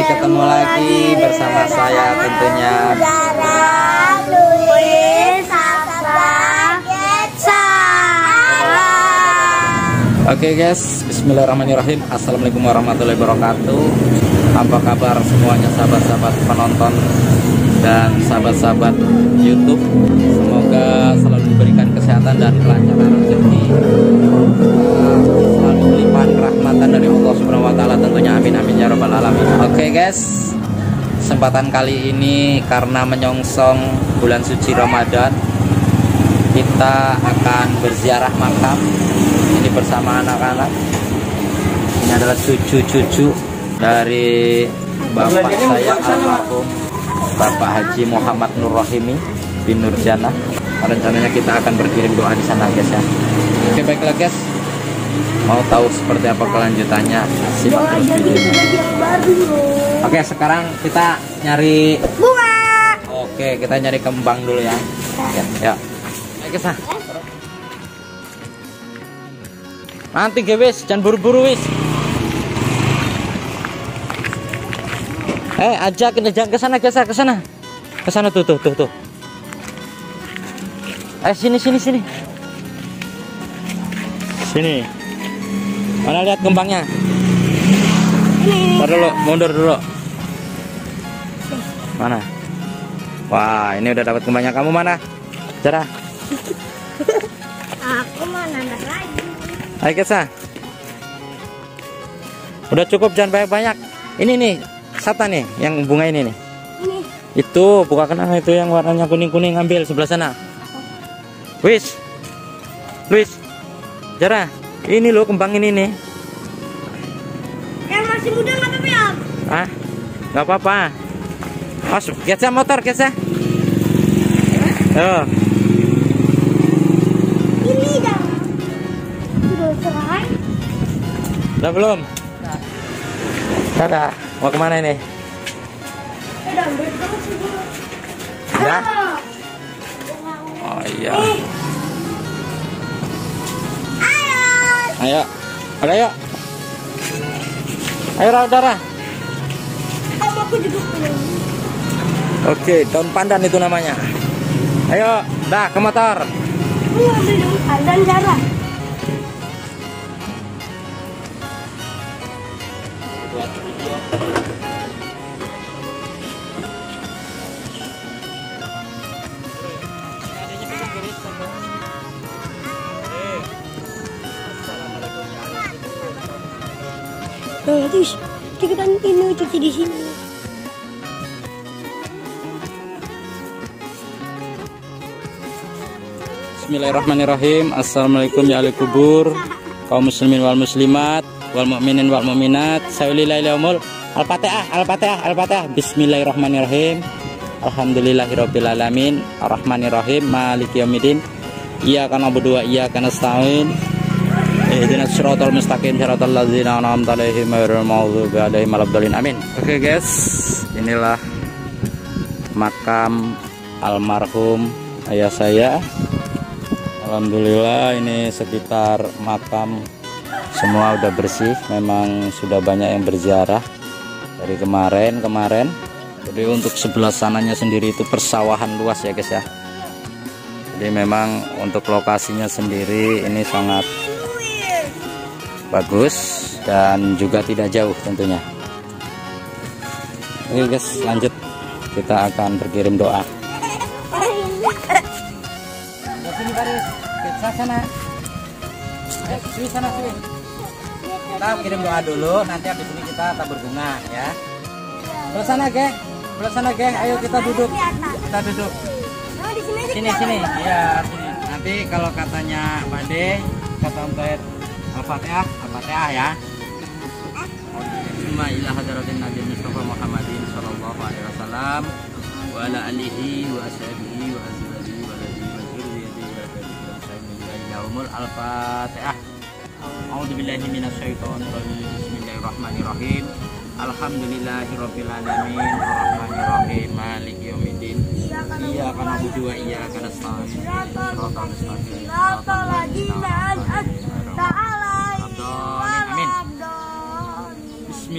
masih ketemu lagi bersama saya tentunya. Oke guys, Bismillahirrahmanirrahim. Assalamualaikum warahmatullahi wabarakatuh. Apa kabar semuanya sahabat-sahabat penonton Dan sahabat-sahabat Youtube? Semoga selalu diberikan kesehatan dan kelancaran rezeki Melimpahkan kerahmatan dari Allah Subhanahu Wa Taala tentunya. Amin amin ya robbal alamin. Oke guys, kesempatan kali ini karena menyongsong bulan suci Ramadan kita akan berziarah makam ini bersama anak-anak. Ini adalah cucu-cucu dari bapak saya almarhum Bapak Haji Muhammad Nur Rahimi bin Nurjana. Rencananya kita akan berkirim doa di sana guys ya. Oke baiklah guys mau tahu seperti apa kelanjutannya simak terus videonya oke sekarang kita nyari bunga oke kita nyari kembang dulu ya ya, ya. Ayo kesah. Nanti ge wis, jangan buru-buru wis. Eh, ajak jangan ke sana, ke sana, ke sana. Ke sana tuh, tuh, tuh, tuh. Eh, sini, sini, sini. Sini. Mana lihat kembangnya? Ntar dulu, mundur dulu. Mana? Wah, ini udah dapat kembangnya. Kamu mana? Cara. aku mau nambah lagi Ayo Kesa. Udah cukup jangan banyak-banyak. Ini nih, sata nih yang bunga ini nih. ini Itu buka kenang itu yang warnanya kuning-kuning ambil sebelah sana. Wis. Luis. Jara, ini loh kembang ini nih. yang masih muda nggak apa-apa ya Ah, nggak apa-apa. Mas, geser motor, geser. Tuh. ini dong udah selesai Udah belum? Udah. Mau ke mana ini? udah Udah? Oh iya. ayo Ayo. Ada yuk. Ayo Dara. om aku juga punya Oke, daun pandan itu namanya. Ayo, dah ke motor. aku ngambil dong dan Nah, terus kita kan ini cuci di sini. Bismillahirrahmanirrahim. Assalamualaikum ya ahli kubur, kaum muslimin wal muslimat, wal mukminin wal mukminat. Sayyidillah umul. Al-Fatihah, Al-Fatihah, Al-Fatihah. Bismillahirrahmanirrahim. Alhamdulillahirabbil alamin, Arrahmanirrahim, Maliki yaumiddin. Iyyaka na'budu wa iyyaka nasta'in. Ihdinas siratal mustaqim siratal ladzina an'amta 'alaihim ghairil maghdubi 'alaihim waladdallin. Amin. Oke guys, inilah makam almarhum ayah saya. Alhamdulillah ini sekitar makam semua udah bersih. Memang sudah banyak yang berziarah dari kemarin kemarin. Jadi untuk sebelah sananya sendiri itu persawahan luas ya guys ya. Jadi memang untuk lokasinya sendiri ini sangat bagus dan juga tidak jauh tentunya. Oke guys lanjut. Kita akan berkirim doa. Sini baris sana sini sana sini kita kirim doa dulu nanti habis ini kita tabur bunga ya. Sebelah sana geng sebelah sana geng ayo kita duduk. Kita duduk. Sini sini. Ya sini. Nanti kalau katanya Bade kata Om Toib Al-Fatihah Al-Fatihah ya. Bismillah ila hadratin Nabi Mustafa Muhammadin sallallahu alaihi wasallam wa ala alihi wa ashabihi wa azwajihi wa wa dzurriyyatihi wa tabi'in al-fatihah A'udzu billahi minasyaitonir rajim. Bismillahirrahmanirrahim. Alhamdulillahirabbil alamin. Arrahmanir rahim maliki yaumiddin. Iyyaka na'budu wa Amin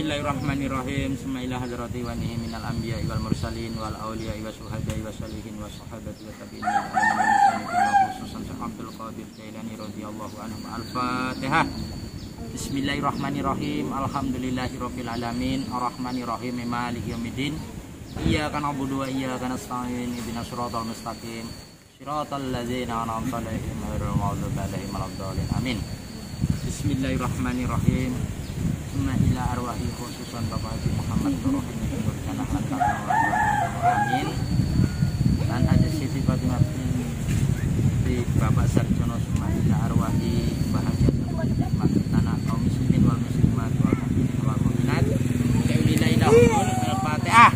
Bismillahirrahmanirrahim. Semaila hadrati wa nihi minal anbiya wal mursalin wal awliya wa syuhada wa salihin wa sahabati wa tabi'in wa khususan Syekh Abdul Qadir Jailani radhiyallahu anhu. Al-Fatihah. Bismillahirrahmanirrahim. Alhamdulillahirabbil alamin. Arrahmanirrahim. Maliki yaumiddin. Iyyaka na'budu wa iyyaka nasta'in. Ihdinas siratal mustaqim. Siratal ladzina an'amta 'alaihim ghairil maghdubi 'alaihim waladdallin. Amin. Bismillahirrahmanirrahim. Summa ila arwahi khususan Bapak Haji Muhammad Nur Rahim yang berkenaan Amin. Dan ada Siti Fatimah di Bapak Sarjono Summa ila arwahi bahagia tanah kaum muslimin wal muslimat wal mu'minin wal mu'minat. Kaulilahilahumul al-Fatihah.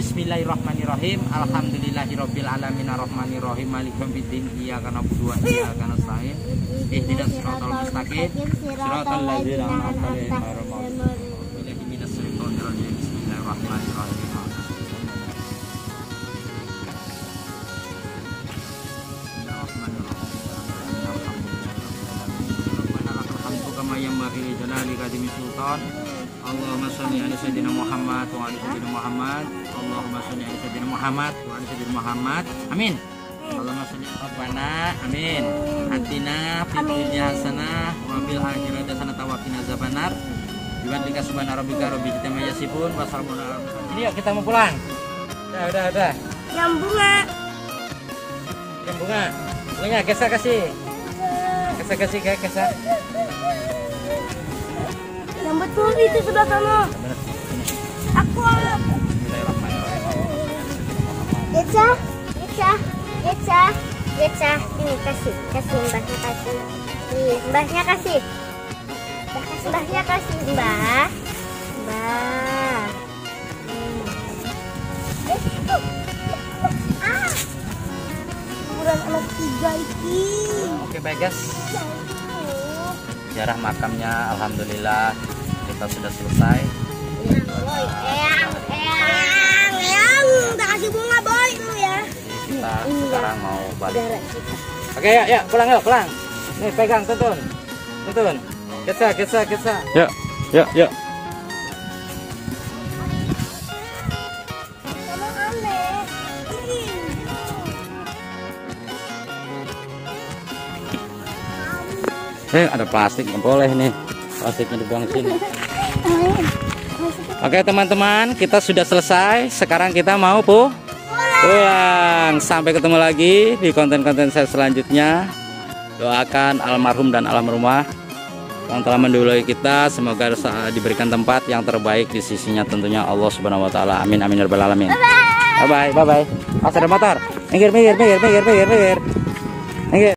Bismillahirrahmanirrahim. Alhamdulillahirabbil alamin arrahmanirrahim maliki yaumiddin. Iyyaka na'budu wa iyyaka nasta'in. Ihdinas siratal mustaqim. Siratal ladzina an'amta 'alaihim ghairil maghdubi minas syaitonir rajim. Bismillahirrahmanirrahim. Allahumma sholli ala sayyidina Muhammad wa ala sayyidina Muhammad Allahumma sholli ala sayyidina Muhammad wa ala sayyidina Muhammad. Amin. Allahumma sholli Rabbana. Amin. Atina fid dunya hasanah wa fil akhirati hasanah wa qina azabannar. Biwadlika subhana rabbika rabbil izzati amma yasifun wa salamun ala Ini yuk kita mau pulang. Udah udah udah Yang bunga. Yang bunga. Bunganya Kesa kasih. Kesa kasih kayak Kesa Yang betul itu sebelah sana. Aku. Geca, Geca, Geca, Geca. Ini kasih, kasih mbahnya kasih. Nih, mbahnya kasih. Mbah kasih, mbahnya kasih, mbah. Mbah. Hmm. Ah. Anak tiga iki. Oke baik guys Sejarah makamnya Alhamdulillah Kita sudah selesai Boy, kasih bunga boy lu ya. Kita sekarang mau balik. Kita. Oke ya ya pulang yuk pulang. Nih pegang tuntun. Tuntun. Ketsa ketsa ketsa Ya ya ya. Eh ada plastik nggak boleh nih. Plastiknya dibuang sini Oke teman-teman kita sudah selesai Sekarang kita mau pu pulang Sampai ketemu lagi di konten-konten saya selanjutnya Doakan almarhum dan almarhumah yang telah mendahului kita semoga diberikan tempat yang terbaik di sisinya tentunya Allah Subhanahu wa taala. Amin amin ya rabbal alamin. Bye bye bye bye. Ada motor. Minggir minggir minggir minggir minggir minggir. Minggir.